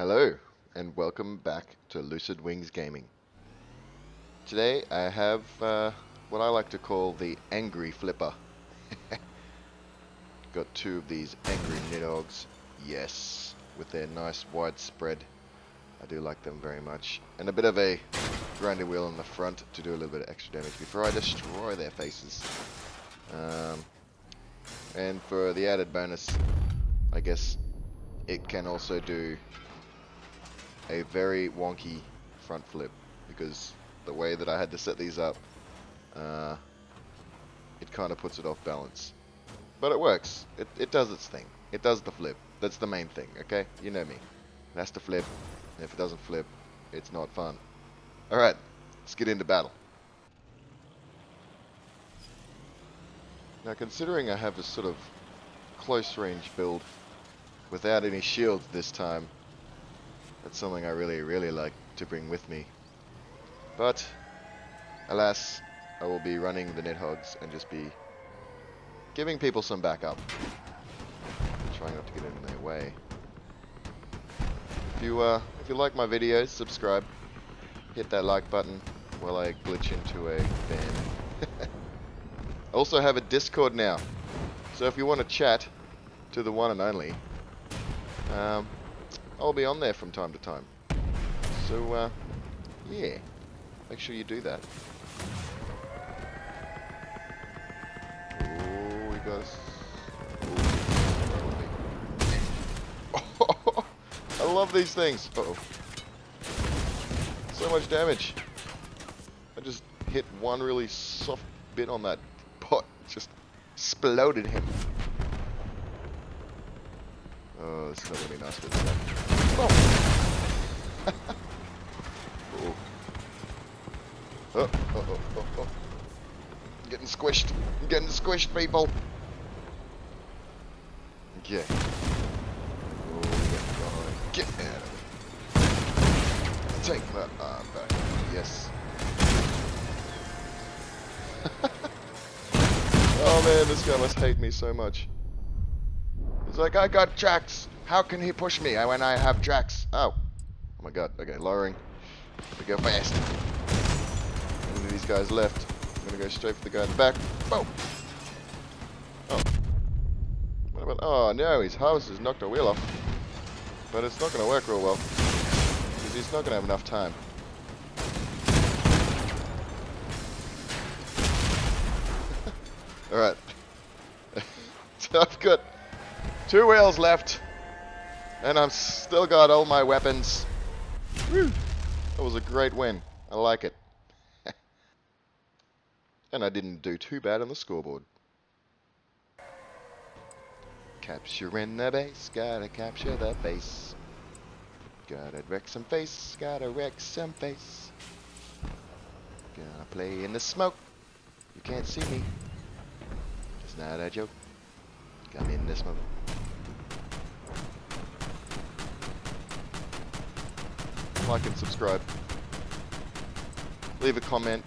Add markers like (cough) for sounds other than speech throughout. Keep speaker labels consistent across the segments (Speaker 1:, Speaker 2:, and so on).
Speaker 1: Hello, and welcome back to Lucid Wings Gaming. Today I have uh, what I like to call the Angry Flipper. (laughs) Got two of these angry Nidhogg's, yes, with their nice wide spread. I do like them very much. And a bit of a grindy wheel on the front to do a little bit of extra damage before I destroy their faces. Um, and for the added bonus, I guess it can also do a very wonky front flip because the way that I had to set these up, uh, it kind of puts it off balance. But it works. It, it does its thing. It does the flip. That's the main thing, okay? You know me. It has to flip. And if it doesn't flip, it's not fun. Alright, let's get into battle. Now considering I have a sort of close range build without any shields this time, that's something I really, really like to bring with me. But, alas, I will be running the Nidhoggs and just be giving people some backup. Trying not to get in their way. If you, uh, if you like my videos, subscribe. Hit that like button while I glitch into a van. I (laughs) also have a Discord now. So if you want to chat to the one and only, um, I'll be on there from time to time. So, uh, yeah, make sure you do that. Oh, we. Oh, (laughs) I love these things. Uh oh. So much damage. I just hit one really soft bit on that pot. Just exploded him. Oh, that. Oh. oh. Oh, oh, oh. Getting squished. I'm getting squished, people. Okay. Oh, get, get out of it. Take that arm back. Yes. (laughs) oh man, this guy must hate me so much. He's like, I got Jax. How can he push me when I have Jax? Oh. Oh my god. Okay, lowering. We go fast. One of these guys left. I'm gonna go straight for the guy in the back. Boom. Oh. What about? Oh no, his house has knocked a wheel off. But it's not gonna work real well. Because he's not gonna have enough time. (laughs) Alright. (laughs) so I've got two wheels left. And I've still got all my weapons. Woo. That was a great win. I like it. (laughs) and I didn't do too bad on the scoreboard. Capturing the base, gotta capture the base. Gotta wreck some face, gotta wreck some face. Gonna play in the smoke. You can't see me. It's not a joke. Come in the smoke. Like and subscribe. Leave a comment.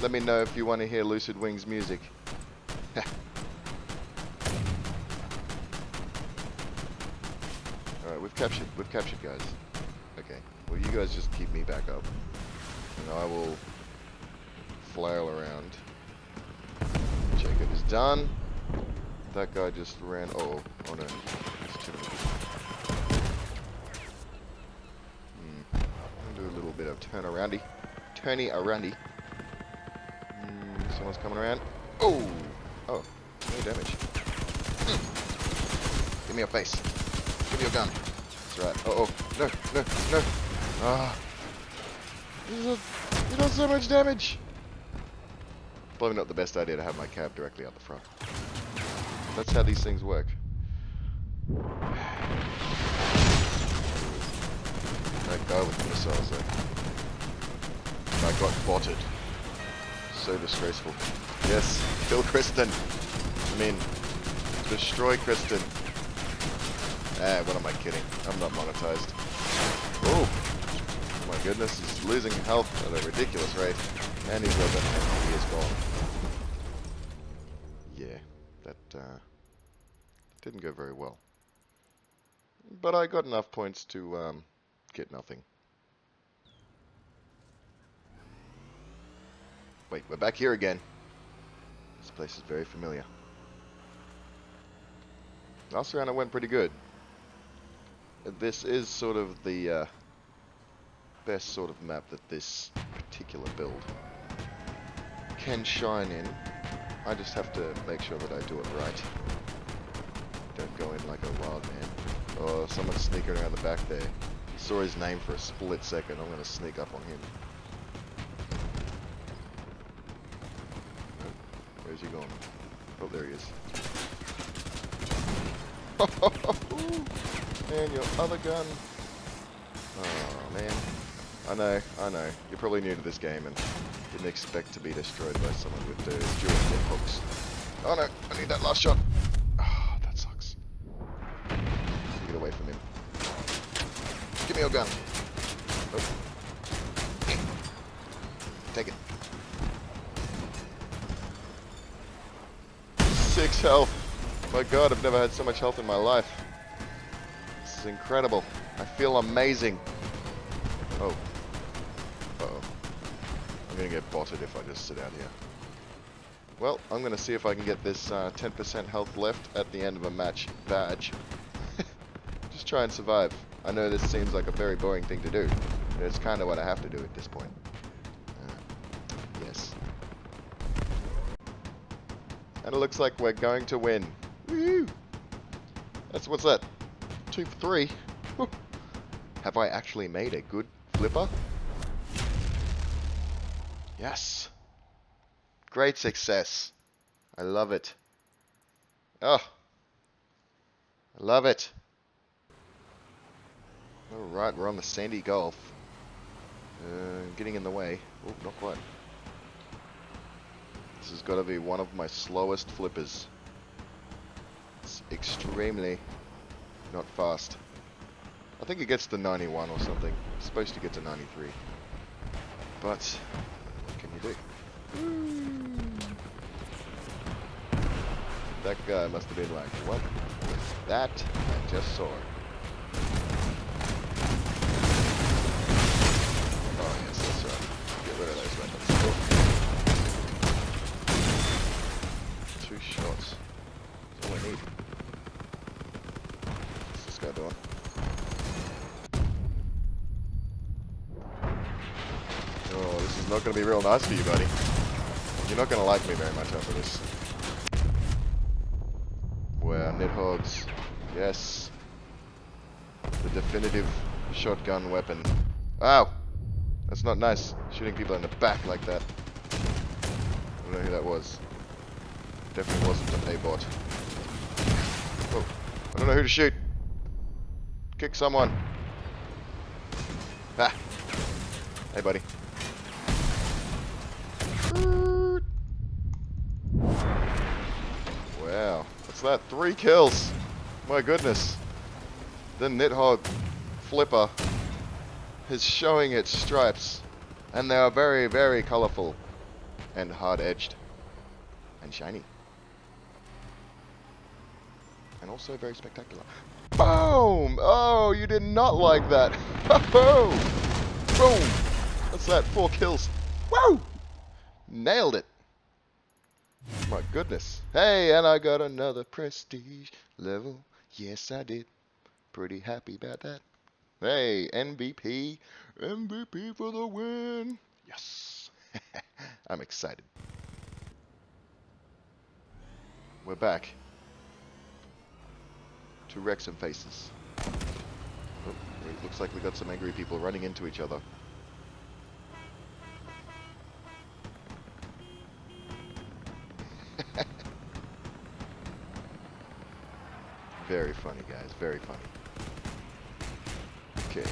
Speaker 1: Let me know if you want to hear Lucid Wings music. (laughs) Alright, we've captured, we've captured guys. Okay, well you guys just keep me back up. And I will flail around. Jacob is done. That guy just ran, oh, oh no. Turn aroundy. Turny aroundy. Mm, someone's coming around. Oh! Oh, no damage. Mm. Give me your face. Give me your gun. That's right. Oh, oh. No, no, no. Ah. You does so much damage. Probably not the best idea to have my cab directly out the front. That's how these things work. (sighs) That guy with the missiles there. I got botted. So disgraceful. Yes, kill Kristen. I mean, destroy Kristen. Ah, what am I kidding? I'm not monetized. Oh, my goodness, he's losing health at a ridiculous rate. And he's weapon, and he is gone. Yeah, that uh, didn't go very well. but I got enough points to um, get nothing. Wait, we're back here again. This place is very familiar. Last round it went pretty good. This is sort of the uh, best sort of map that this particular build can shine in. I just have to make sure that I do it right. Don't go in like a wild man. Oh, someone's sneaking around the back there. Saw his name for a split second. I'm going to sneak up on him. Where's he going? Oh, there he is. (laughs) man, your other gun. Oh, man. I know, I know. You're probably new to this game and didn't expect to be destroyed by someone with the dual hit hooks. Oh no, I need that last shot. Oh, that sucks. Get away from him. Give me your gun. Oh. Take it. Six health. My god, I've never had so much health in my life. This is incredible. I feel amazing. Oh. Uh oh I'm gonna get botted if I just sit out here. Well, I'm gonna see if I can get this 10% uh, health left at the end of a match badge. (laughs) just try and survive. I know this seems like a very boring thing to do, but it's kind of what I have to do at this point. Uh, yes. And it looks like we're going to win. Woo! That's what's that? Two for three. Have I actually made a good flipper? Yes. Great success. I love it. Oh. I love it. Alright, we're on the Sandy Gulf. Uh, getting in the way. Oh, not quite. This has got to be one of my slowest flippers. It's extremely not fast. I think it gets to 91 or something. It's supposed to get to 93. But, what can you do? That guy must have been like, what is that I just saw? Oh yes, that's right. Get rid of those weapons. Two shots. That's all I need. What's this guy doing? Oh, this is to be real nice for you, buddy. You're not to like me very much after this. Wow, Nidhogg's. Yes. The definitive shotgun weapon. Ow! That's not nice. Shooting people in the back like that. I don't know who that was. Definitely wasn't an A-bot. Oh, I don't know who to shoot. Kick someone. Ah. Hey, buddy. Wow. What's that? Three kills. My goodness. The Nidhogg flipper is showing its stripes. And they are very, very colorful. And hard-edged. And shiny. And also very spectacular. Boom! Oh, you did not like that. (laughs) Boom! What's that? Four kills. Woo! Nailed it. My goodness. Hey, and I got another prestige level. Yes, I did. Pretty happy about that. Hey, MVP. MVP for the win. Yes. (laughs) I'm excited. We're back. To wreck some faces. Oh, looks like we got some angry people running into each other. Guys. Very funny. Okay.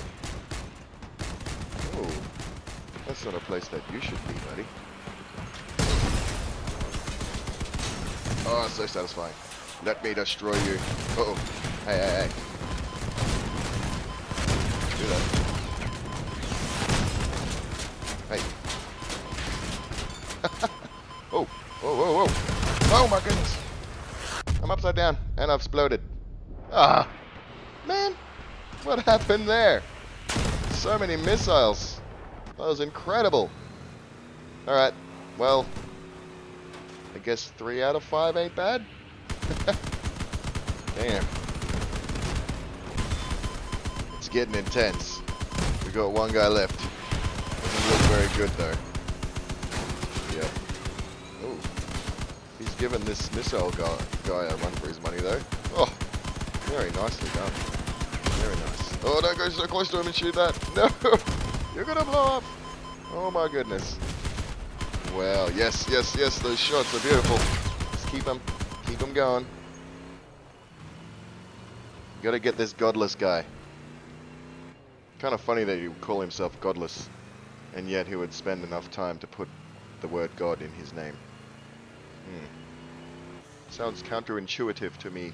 Speaker 1: Oh, that's not a place that you should be, buddy. Oh, so satisfying. Let me destroy you. Uh oh. Hey, hey, hey. Do that. Hey. (laughs) oh, whoa, whoa, whoa. Oh my goodness. I'm upside down and I've exploded. Ah, man, What happened there? So many missiles. That was incredible. Alright, well, I guess three out of five ain't bad. (laughs) Damn. It's getting intense. We got one guy left. Doesn't look very good though. Yep. Oh. He's given this missile guy, guy a run for his money though. Oh, very nicely done. Very nice. Oh, don't go so close to him and shoot that. (laughs) No! You're gonna blow up! Oh my goodness. Well, yes, yes, yes, those shots are beautiful. Just keep them, keep them going. Gotta get this godless guy. Kind of funny that he would call himself godless, and yet he would spend enough time to put the word God in his name. Hmm. Sounds counterintuitive to me.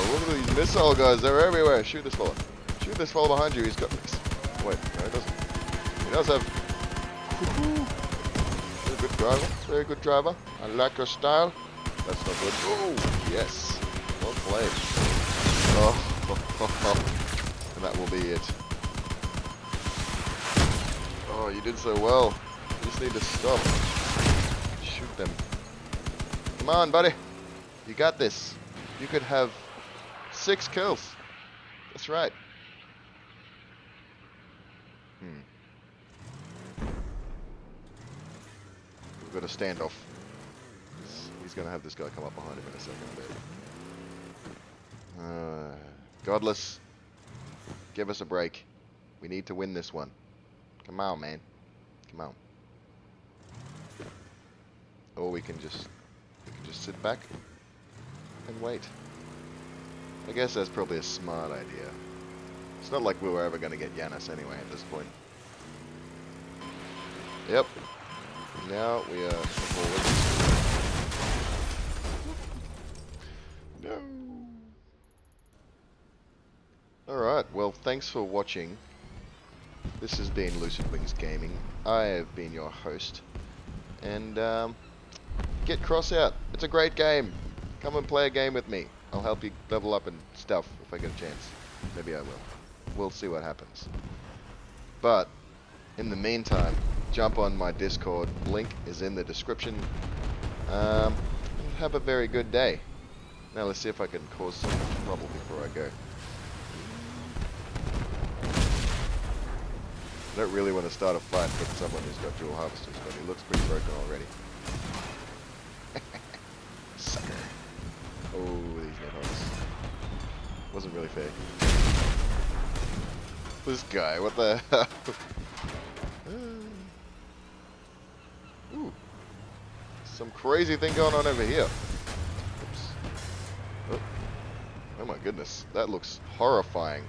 Speaker 1: Oh, look at these missile guys, they're everywhere. Shoot this fella. Shoot this fella behind you, he's got this. Wait, no, he doesn't. He does have... Very good driver, very good driver. I like your style. That's not good. Oh, yes. Well played. Oh, (laughs) and that will be it. Oh, you did so well. You just need to stop. Shoot them. Come on, buddy. You got this. You could have six kills. That's right. Hmm. We've got a standoff. He's, he's going to have this guy come up behind him in a second. Uh, Godless, give us a break. We need to win this one. Come on, man. Come on. Or we can just we can just sit back and wait. I guess that's probably a smart idea. It's not like we were ever going to get Yanis anyway at this point. Yep. Now we are forward. No. Alright, well thanks for watching. This has been Lucid Wings Gaming. I have been your host. And um, get Crossout. It's a great game. Come and play a game with me. I'll help you level up and stuff if I get a chance. Maybe I will. We'll see what happens. But, in the meantime, jump on my Discord. Link is in the description. Um, have a very good day. Now let's see if I can cause some trouble before I go. I don't really want to start a fight with someone who's got dual harvesters, but he looks pretty broken already. Wasn't really fair. This guy, what the hell? (laughs) Ooh. Some crazy thing going on over here. Oops. Oh. oh my goodness, that looks horrifying.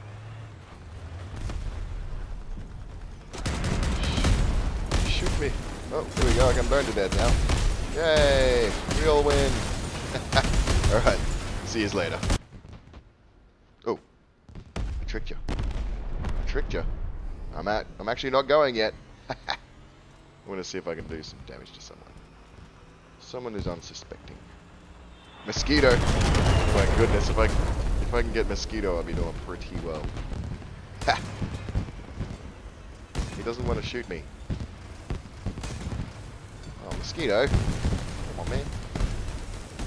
Speaker 1: Shoot me. Oh, here we go, I can burn to death now. Yay! We'll win! (laughs) Alright, see you later. Tricked you. I tricked you. I'm at. I'm actually not going yet. I want to see if I can do some damage to someone. Someone who's unsuspecting. Mosquito. Oh my goodness, if I if I can get mosquito, I'll be doing pretty well. Ha! He doesn't want to shoot me. Oh, mosquito. Come on, man.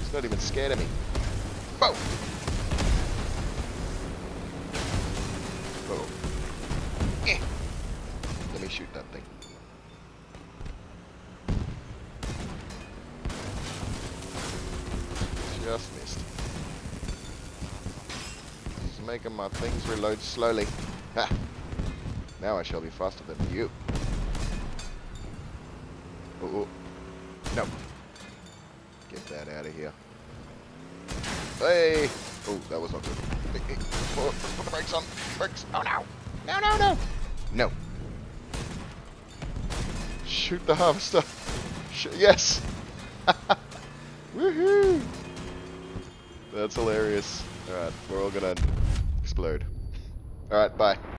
Speaker 1: He's not even scared of me. Whoa! Whoa. Eh. Let me shoot that thing. Just missed. Just making my things reload slowly. Ha! Now I shall be faster than you. Oh, oh. No. Get that out of here. Hey! Oh, that was not good. Oh, put the brakes on. Brakes. Oh no! No, no, no! No. Shoot the harvester. Sh yes! (laughs) Woohoo! That's hilarious. Alright, we're all gonna explode. Alright, bye.